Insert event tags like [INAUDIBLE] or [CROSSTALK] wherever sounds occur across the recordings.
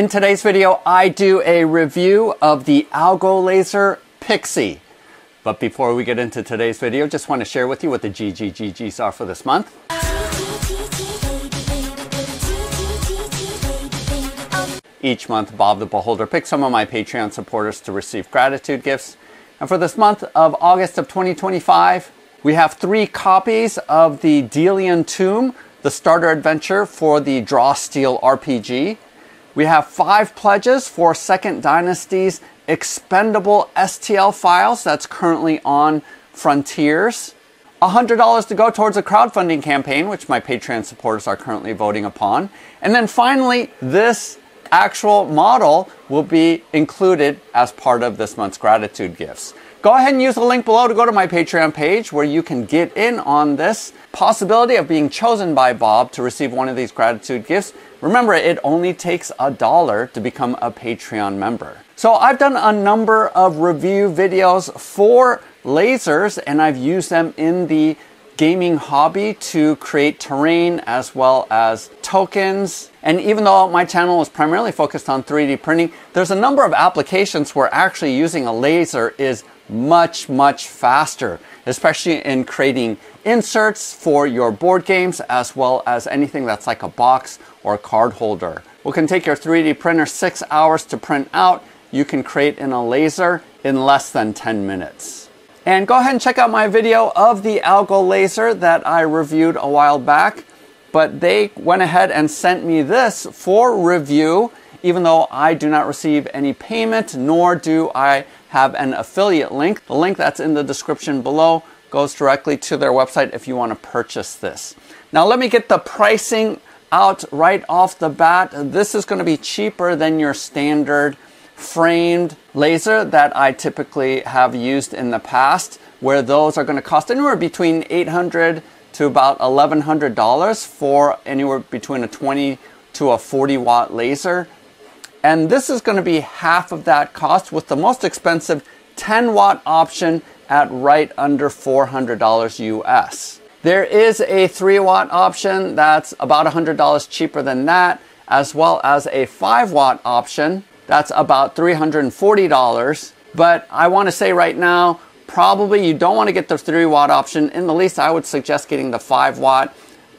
In today's video, I do a review of the Algo Laser Pixie. But before we get into today's video, just want to share with you what the GGGGs are for this month. Each month, Bob the Beholder picks some of my Patreon supporters to receive gratitude gifts. And for this month of August of 2025, we have three copies of the Delian Tomb, the starter adventure for the Draw Steel RPG. We have five pledges for Second Dynasty's expendable STL files that's currently on Frontiers. $100 to go towards a crowdfunding campaign, which my Patreon supporters are currently voting upon. And then finally, this actual model will be included as part of this month's gratitude gifts. Go ahead and use the link below to go to my Patreon page where you can get in on this possibility of being chosen by Bob to receive one of these gratitude gifts. Remember, it only takes a dollar to become a Patreon member. So I've done a number of review videos for lasers and I've used them in the gaming hobby to create terrain as well as tokens. And even though my channel is primarily focused on 3D printing, there's a number of applications where actually using a laser is much, much faster, especially in creating inserts for your board games as well as anything that's like a box or a card holder. What can take your 3D printer six hours to print out, you can create in a laser in less than 10 minutes. And go ahead and check out my video of the AlgoLaser that I reviewed a while back. But they went ahead and sent me this for review, even though I do not receive any payment, nor do I have an affiliate link. The link that's in the description below goes directly to their website if you want to purchase this. Now, let me get the pricing out right off the bat. This is going to be cheaper than your standard framed laser that I typically have used in the past, where those are going to cost anywhere between 800 to about $1,100 for anywhere between a 20 to a 40 watt laser. And this is going to be half of that cost with the most expensive 10 watt option at right under $400 US. There is a 3 watt option that's about $100 cheaper than that, as well as a 5 watt option that's about $340. But I want to say right now, probably you don't want to get the 3 watt option. In the least, I would suggest getting the 5 watt.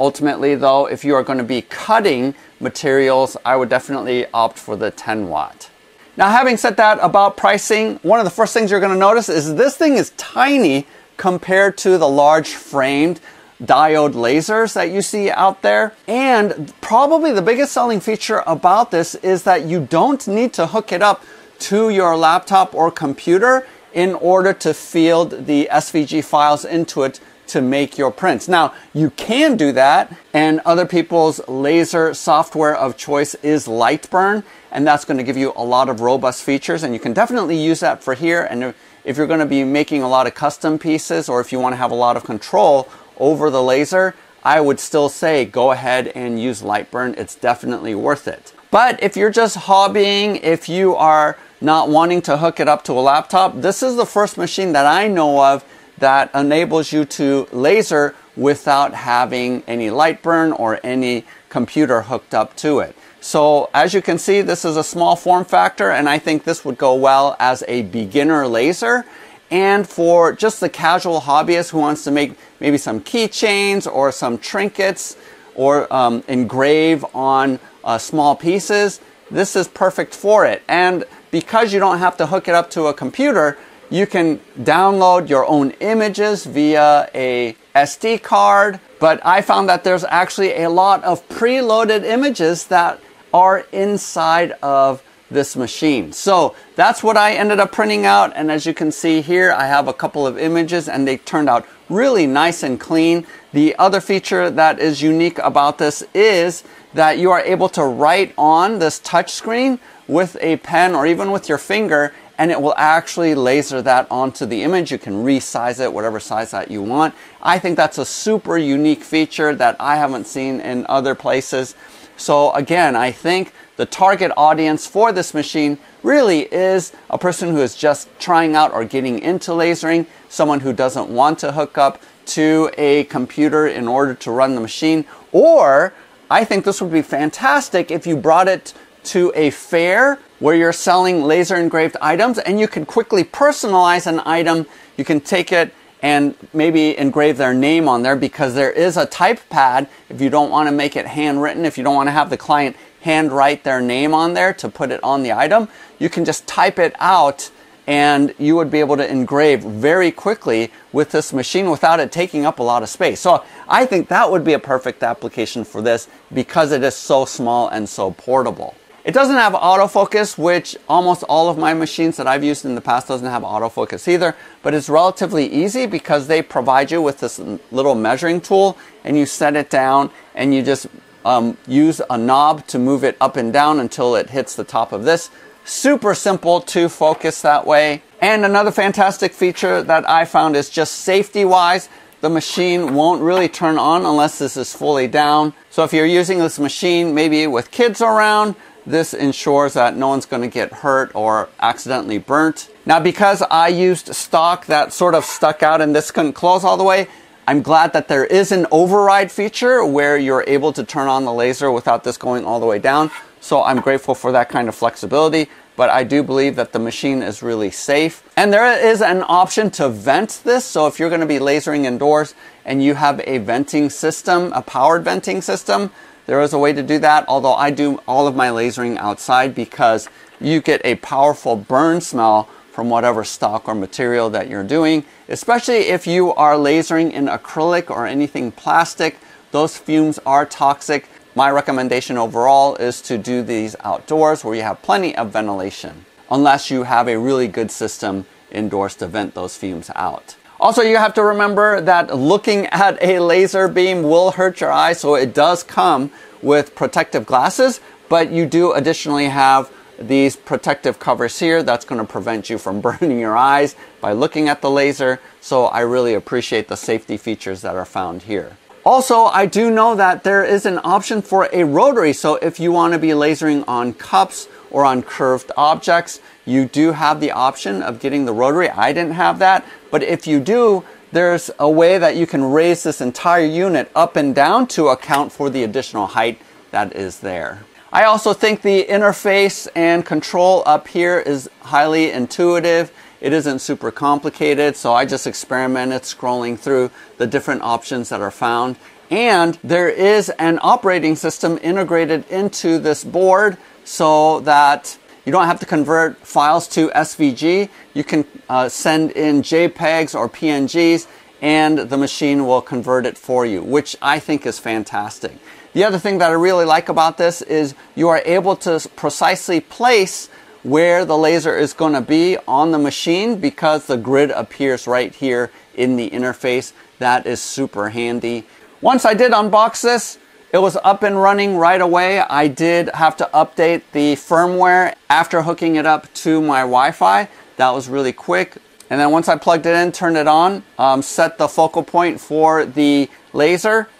Ultimately, though, if you are going to be cutting materials, I would definitely opt for the 10 watt. Now, having said that about pricing, one of the first things you're going to notice is this thing is tiny compared to the large framed diode lasers that you see out there. And probably the biggest selling feature about this is that you don't need to hook it up to your laptop or computer in order to field the SVG files into it to make your prints. Now, you can do that, and other people's laser software of choice is Lightburn, and that's going to give you a lot of robust features, and you can definitely use that for here. And if you're going to be making a lot of custom pieces, or if you want to have a lot of control over the laser, I would still say go ahead and use Lightburn. It's definitely worth it. But if you're just hobbying, if you are not wanting to hook it up to a laptop, this is the first machine that I know of that enables you to laser without having any Lightburn or any computer hooked up to it. So as you can see, this is a small form factor and I think this would go well as a beginner laser and for just the casual hobbyist who wants to make maybe some keychains or some trinkets or um, engrave on uh, small pieces, this is perfect for it. And because you don't have to hook it up to a computer, you can download your own images via a SD card. But I found that there's actually a lot of preloaded images that are inside of this machine. So that's what I ended up printing out. And as you can see here, I have a couple of images and they turned out really nice and clean. The other feature that is unique about this is that you are able to write on this touch screen with a pen or even with your finger and it will actually laser that onto the image. You can resize it, whatever size that you want. I think that's a super unique feature that I haven't seen in other places. So again, I think the target audience for this machine really is a person who is just trying out or getting into lasering, someone who doesn't want to hook up to a computer in order to run the machine, or I think this would be fantastic if you brought it to a fair where you're selling laser engraved items and you can quickly personalize an item. You can take it and maybe engrave their name on there because there is a type pad if you don't want to make it handwritten, if you don't want to have the client handwrite their name on there to put it on the item, you can just type it out and you would be able to engrave very quickly with this machine without it taking up a lot of space. So I think that would be a perfect application for this because it is so small and so portable. It doesn't have autofocus, which almost all of my machines that I've used in the past doesn't have autofocus either, but it's relatively easy because they provide you with this little measuring tool and you set it down and you just um, use a knob to move it up and down until it hits the top of this. Super simple to focus that way. And another fantastic feature that I found is just safety wise, the machine won't really turn on unless this is fully down. So if you're using this machine maybe with kids around, this ensures that no one's going to get hurt or accidentally burnt. Now, because I used stock that sort of stuck out and this couldn't close all the way, I'm glad that there is an override feature where you're able to turn on the laser without this going all the way down. So I'm grateful for that kind of flexibility, but I do believe that the machine is really safe. And there is an option to vent this. So if you're going to be lasering indoors and you have a venting system, a powered venting system, there is a way to do that, although I do all of my lasering outside because you get a powerful burn smell from whatever stock or material that you're doing, especially if you are lasering in acrylic or anything plastic. Those fumes are toxic. My recommendation overall is to do these outdoors where you have plenty of ventilation, unless you have a really good system indoors to vent those fumes out. Also, you have to remember that looking at a laser beam will hurt your eyes, so it does come with protective glasses, but you do additionally have these protective covers here that's going to prevent you from [LAUGHS] burning your eyes by looking at the laser. So I really appreciate the safety features that are found here. Also, I do know that there is an option for a rotary. So if you want to be lasering on cups or on curved objects, you do have the option of getting the rotary. I didn't have that, but if you do, there's a way that you can raise this entire unit up and down to account for the additional height that is there. I also think the interface and control up here is highly intuitive. It isn't super complicated, so I just experimented scrolling through the different options that are found. And there is an operating system integrated into this board so that you don't have to convert files to SVG. You can uh, send in JPEGs or PNGs and the machine will convert it for you, which I think is fantastic. The other thing that I really like about this is you are able to precisely place where the laser is going to be on the machine because the grid appears right here in the interface. That is super handy. Once I did unbox this, it was up and running right away. I did have to update the firmware after hooking it up to my Wi-Fi. That was really quick. And then once I plugged it in, turned it on, um, set the focal point for the laser,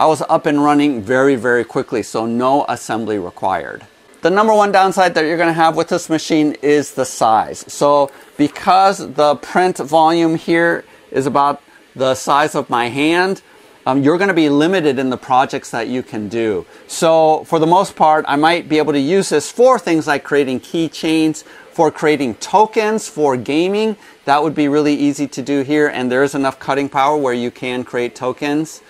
I was up and running very, very quickly, so no assembly required. The number one downside that you're going to have with this machine is the size. So because the print volume here is about the size of my hand, um, you're going to be limited in the projects that you can do. So for the most part, I might be able to use this for things like creating keychains, for creating tokens for gaming. That would be really easy to do here, and there is enough cutting power where you can create tokens.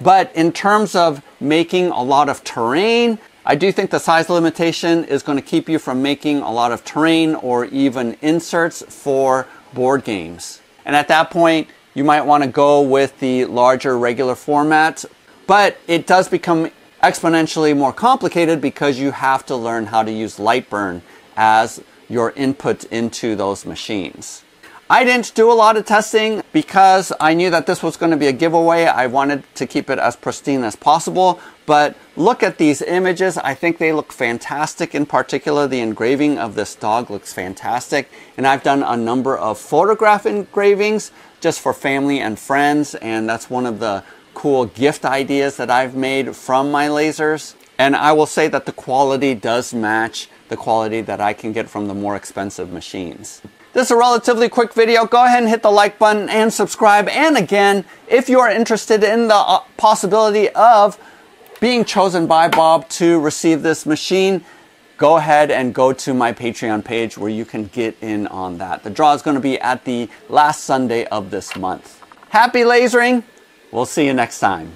But in terms of making a lot of terrain, I do think the size limitation is going to keep you from making a lot of terrain or even inserts for board games. And at that point, you might want to go with the larger regular format, but it does become exponentially more complicated because you have to learn how to use Lightburn as your input into those machines. I didn't do a lot of testing because I knew that this was going to be a giveaway. I wanted to keep it as pristine as possible, but look at these images. I think they look fantastic. In particular, the engraving of this dog looks fantastic. And I've done a number of photograph engravings just for family and friends, and that's one of the cool gift ideas that I've made from my lasers. And I will say that the quality does match the quality that I can get from the more expensive machines. This is a relatively quick video. Go ahead and hit the like button and subscribe. And again, if you are interested in the uh, possibility of being chosen by Bob to receive this machine, go ahead and go to my Patreon page where you can get in on that. The draw is going to be at the last Sunday of this month. Happy lasering! We'll see you next time.